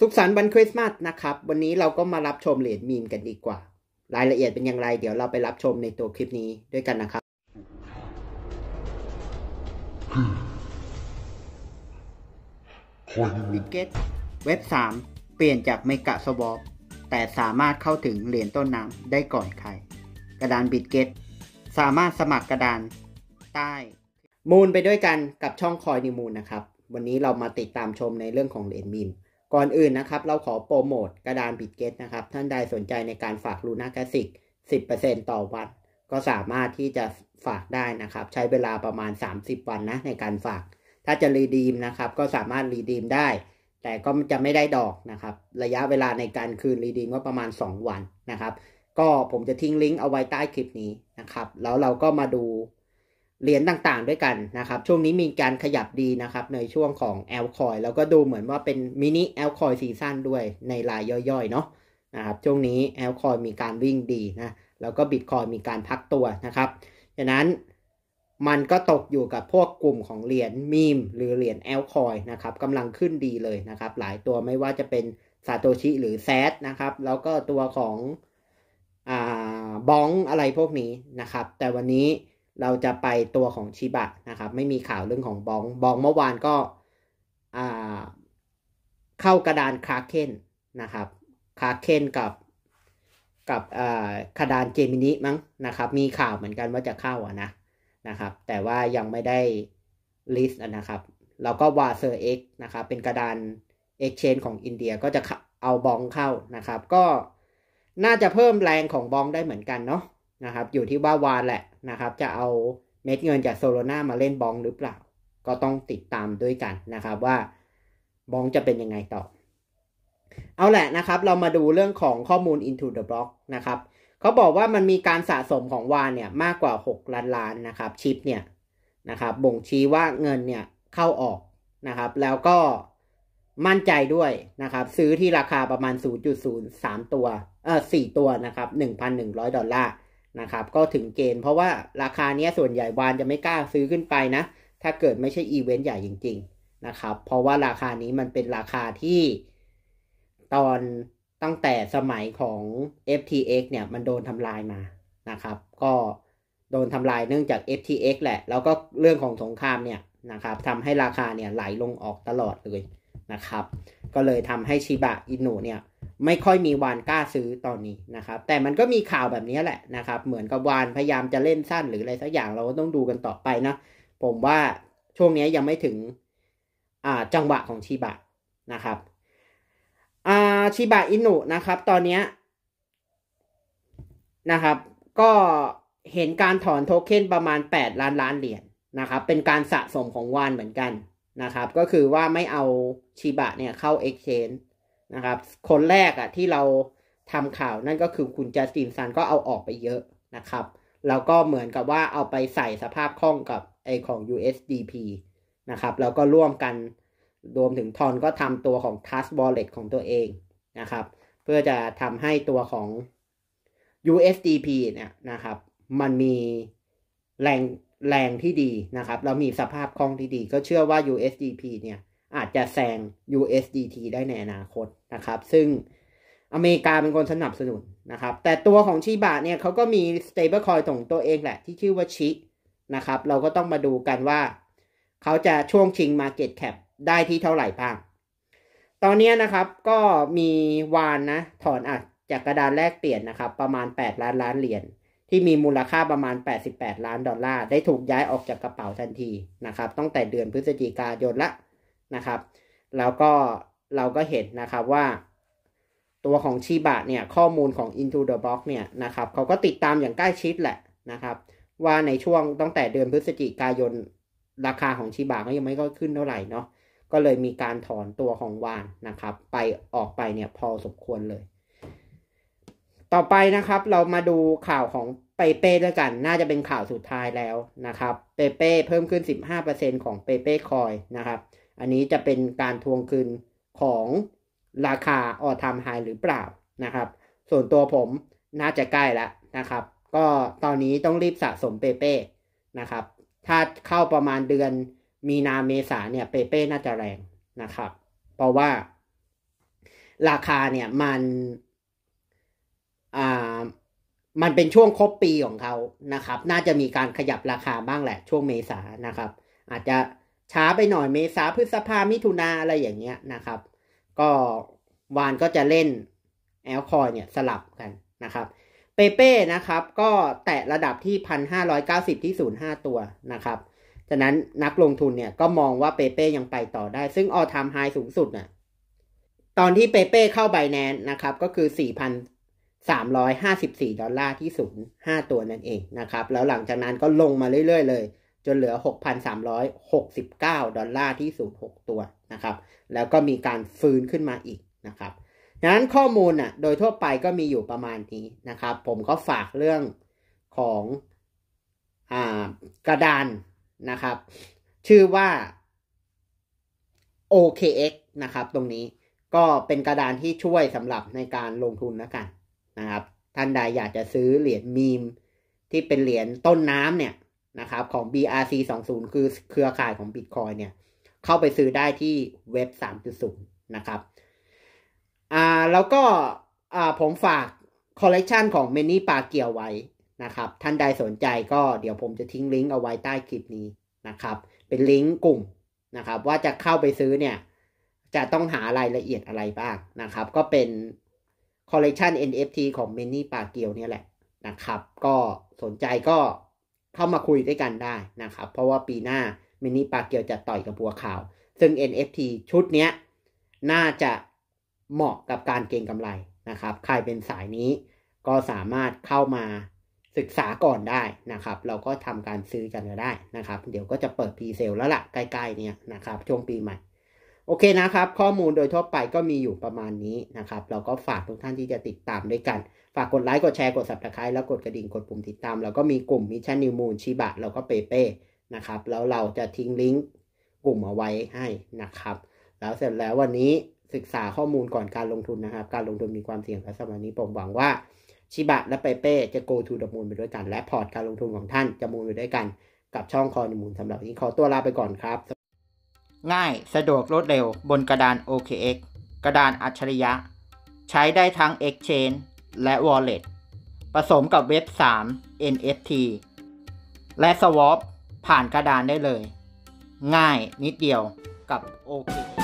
สุขสันต์วันคริสต์มาสนะครับ วันนี้เราก็มารับชมเหรียญมีมกันดีกว่า รายละเอียดเป็นอย่างไรเดี๋ยวเราไปรับชมในตัวคลิปนี้ด้วยกันนะครับบิเกตเว็บ 3 เปลี่ยนจากเมกะสวอปแต่สามารถเข้าถึงเหรียญต้นน้ำได้ก่อนใคร กระดานบิตเกตสามารถสมัครกระดานใต้ มูลไปด้วยกันกับช่องคอยนิมูลนะครับ วันนี้เรามาติดตามชมในเรื่องของเหรียญมีม ก่อนอื่นนะครับ เราขอโปรโมทกระดานบิตเกตนะครับ ท่านใดสนใจในการฝากลูน่าแคสิก10%ต่อวัน ก็สามารถที่จะฝากได้นะครับ ใช้เวลาประมาณ 30 วันนะในการฝาก ถ้าจะรีดีมนะครับ ก็สามารถรีดีมได้ แต่ก็จะไม่ได้ดอกนะครับ ระยะเวลาในการคืนรีดีมก็ประมาณ 2 วันนะครับ ก็ผมจะทิ้งลิงก์เอาไว้ใต้คลิปนี้นะครับ แล้วเราก็มาดู เหรียญต่างๆด้วยกันนะครับ ช่วงนี้มีการขยับดีนะครับ ในช่วงของ altcoin แล้วก็ดูเหมือนว่าเป็น mini altcoin season ด้วยในรายย่อยๆเนาะนะครับช่วงนี้ altcoin มีการวิ่งดีนะแล้วก็บิตคอยมีการพักตัวนะครับฉะนั้นมันก็ตกอยู่กับพวกกลุ่มของเหรียญมีมหรือเหรียญ altcoin นะครับกำลังขึ้นดีเลยนะครับ หลายตัวไม่ว่าจะเป็นซาโตชิหรือ SATS นะครับ แล้วก็ตัวของอ่าบองอะไรพวกนี้นะครับ แต่วันนี้ เราจะไปตัวของชิบะนะครับ ไม่มีข่าวเรื่องของบองบองเมื่อวานก็เข้ากระดานคาเคนนะครับคาเคนกับกับคาดานเจมินิมั้งนะครับ มีข่าวเหมือนกันว่าจะเข้าอะนะนะครับ แต่ว่ายังไม่ได้ลิสต์นะครับเราก็วาเซอร์เอ็กนะครับ เป็นกระดานเอ็กชแนนของอินเดียก็จะเอาบองเข้านะครับ ก็น่าจะเพิ่มแรงของบองได้เหมือนกันเนาะนะครับ อยู่ที่ว่าวานแหละ นะครับ จะเอาเม็ดเงินจากโซโลนามาเล่นบองหรือเปล่า ก็ต้องติดตามด้วยกันนะครับว่าบองจะเป็นยังไงต่อ เอาแหละนะครับ เรามาดูเรื่องของข้อมูล into the block นะครับเขาบอกว่ามันมีการสะสมของวานเนี่ยมากกว่า 6 ล้านล้านนะครับ ชิปเนี่ยนะครับบ่งชี้ว่าเงินเนี่ยเข้าออกนะครับ แล้วก็มั่นใจด้วยนะครับ ซื้อที่ราคาประมาณ 0.03 ตัวเออ4ตัวนะครับ 1,100 ดอลลาร์ นะครับ ก็ถึงเกณฑ์เพราะว่าราคาเนี้ยส่วนใหญ่วานจะไม่กล้าซื้อขึ้นไปนะ ถ้าเกิดไม่ใช่อีเวนต์ใหญ่จริง ๆ นะครับ เพราะว่าราคานี้มันเป็นราคาที่ตอนตั้งแต่สมัยของ FTX เนี่ยมันโดนทำลายมานะครับ ก็โดนทำลายเนื่องจาก FTX แหละ แล้วก็เรื่องของสงครามเนี่ยนะครับทำให้ราคาเนี่ยไหลลงออกตลอดเลยนะครับ ก็เลยทำให้ชิบะอินุเนี่ยไม่ค่อยมีวานกล้าซื้อตอนนี้นะครับ แต่มันก็มีข่าวแบบนี้แหละนะครับ เหมือนกับวานพยายามจะเล่นสั้นหรืออะไรสักอย่างเราก็ต้องดูกันต่อไปนะ ผมว่าช่วงนี้ยังไม่ถึงจังหวะของชิบะนะครับชิบะอินุนะครับ ตอนนี้นะครับ ก็เห็นการถอนโทเค็นประมาณ 8 ล้านล้านเหรียญนนะครับ เป็นการสะสมของวานเหมือนกัน นะครับ ก็คือว่าไม่เอาชิบะเนี่ยเข้า Exchange นะครับ คนแรกอะ่ะที่เราทำข่าวนั่นก็คือคุณจัสตินซันก็เอาออกไปเยอะนะครับ แล้วก็เหมือนกับว่าเอาไปใส่สภาพคล่องกับไอของ USDP นะครับ แล้วก็ร่วมกันรวมถึงทอนก็ทำตัวของ Trust Wallet ของตัวเองนะครับ เพื่อจะทำให้ตัวของ USDP เนี่ยนะครับ มันมีแรง แรงที่ดีนะครับแล้วมีสภาพคล่องที่ดี ก็เชื่อว่า USDP เนี่ยอาจจะแซง USDT ได้ในอนาคตนะครับ ซึ่งอเมริกาเป็นคนสนับสนุนนะครับ แต่ตัวของชิบะเนี่ยเขาก็มี stablecoin ของตัวเองแหละ ที่ชื่อว่าชินะครับ เราก็ต้องมาดูกันว่า เขาจะช่วงชิง market cap ได้ที่เท่าไหร่บ้าง ตอนนี้นะครับก็มีวานนะ ถอนอัดจากกระดานแลกเปลี่ยนนะครับ ประมาณ 8 ล้านล้านเหรียญ ที่มีมูลค่าประมาณ 88 ล้านดอลลาร์ ได้ถูกย้ายออกจากกระเป๋าทันทีนะครับ ตั้งแต่เดือนพฤศจิกายนละนะครับ แล้วก็เราก็เห็นนะครับว่า ตัวของชีบะเนี่ย ข้อมูลของ Into the Box เนี่ยนะครับเขาก็ติดตามอย่างใกล้ชิดแหละนะครับ ว่าในช่วงตั้งแต่เดือนพฤศจิกายนราคาของชีบะก็ยังไม่ก็ขึ้นเท่าไหร่เนาะ ก็เลยมีการถอนตัวของวานนะครับ ไปออกไปเนี่ยพอสมควรเลย ต่อไปนะครับ เรามาดูข่าวของเปเป้ด้วยกัน น่าจะเป็นข่าวสุดท้ายแล้วนะครับ เปเป้เพิ่มขึ้น 15%ของเปเป้คอยนะครับ อันนี้จะเป็นการทวงคืนของราคาออทามไฮหรือเปล่านะครับ ส่วนตัวผมน่าจะใกล้แล้วนะครับ ก็ตอนนี้ต้องรีบสะสมเปเป้นะครับ ถ้าเข้าประมาณเดือนมีนาเมษาเนี่ยเปเป้น่าจะแรงนะครับ เพราะว่าราคาเนี่ยมัน มันเป็นช่วงครบปีของเขานะครับ น่าจะมีการขยับราคาบ้างแหละ ช่วงเมษานะครับ อาจจะช้าไปหน่อยเมษาพฤษภามิถุนาอะไรอย่างเงี้ยนะครับ ก็วานก็จะเล่นaltcoin เนี่ยสลับกันนะครับเปเป้นะครับก็แตะระดับที่พันห้าร้อยเก้าสิบที่ศูนย์ห้าตัวนะครับฉะนั้นนักลงทุนเนี่ยก็มองว่าเปเป้ยังไปต่อได้ ซึ่ง all-time high สูงสุดน่ะตอนที่เปเป้เข้า Binance นะครับก็คือ สี่พันสามร้อยห้าสิบสี่ดอลลาร์ที่ศูนย์ห้าตัวนั่นเองนะครับ แล้วหลังจากนั้นก็ลงมาเรื่อยๆเลย จนเหลือหกพันสามร้อยหกสิบเก้าดอลลาร์ที่ศูนย์หกตัวนะครับ แล้วก็มีการฟื้นขึ้นมาอีกนะครับดังนั้นข้อมูลอะโดยทั่วไปก็มีอยู่ประมาณนี้นะครับ ผมก็ฝากเรื่องของอกระดานนะครับ ชื่อว่า OKX นะครับ ตรงนี้ก็เป็นกระดานที่ช่วยสำหรับในการลงทุนนะกัน นะครับ ท่านใดอยากจะซื้อเหรียญมีม ที่เป็นเหรียญต้นน้ำเนี่ยนะครับของ BRC 20คือเครือข่ายของ Bitcoin เนี่ย เข้าไปซื้อได้ที่เว็บ 3.0 นะครับ อ่าแล้วก็อ่าผมฝากคอลเลกชันของแมนนี่ปาเกียวไว้นะครับ ท่านใดสนใจก็เดี๋ยวผมจะทิ้งลิงก์เอาไว้ใต้คลิปนี้นะครับ เป็นลิงก์กลุ่มนะครับ ว่าจะเข้าไปซื้อเนี่ย จะต้องหารายละเอียดอะไรบ้างนะครับ ก็เป็น คอลเลกชัน NFT ของแมนนี่ปาเกียวเนี่ยแหละนะครับ ก็สนใจก็เข้ามาคุยด้วยกันได้นะครับ เพราะว่าปีหน้าแมนนี่ ปาเกียวจะต่อยกับบัวขาว ซึ่ง NFT ชุดเนี้ยน่าจะเหมาะกับการเก็งกำไรนะครับ ใครเป็นสายนี้ก็สามารถเข้ามาศึกษาก่อนได้นะครับ เราก็ทำการซื้อกันก็ได้นะครับ เดี๋ยวก็จะเปิด pre-sale แล้วล่ะใกล้ๆเนี่ยนะครับ ช่วงปีใหม่ โอเคนะครับ ข้อมูลโดยทั่วไปก็มีอยู่ประมาณนี้นะครับ เราก็ฝากทุกท่านที่จะติดตามด้วยกัน ฝากกดไลค์ กดแชร์ กด subscribe แล้วกดกระดิ่ง กดปุ่มติดตามแล้วก็มีกลุ่มมิชชั่นนิวมูลชิบะแล้วก็เปเป้นะครับ แล้วเราจะทิ้งลิงก์กลุ่มเอาไว้ให้นะครับ แล้วเสร็จแล้ววันนี้ศึกษาข้อมูลก่อนการลงทุนนะครับ การลงทุนมีความเสี่ยงและสมัยนี้ผมหวังว่าชิบะและเปเป้จะ go to the moon ไปด้วยกัน และพอร์ตการลงทุนของท่านจะมูลไปด้วยกัน กับช่องคอนิมูลสำหรับวันนี้ขอตัวลาไปก่อนครับ ง่าย สะดวกรวดเร็วบนกระดาน OKX กระดานอัจฉริยะ ใช้ได้ทั้ง Exchange และ Wallet ผสมกับเว็บ 3 NFT และ Swap ผ่านกระดานได้เลย ง่ายนิดเดียวกับ OKX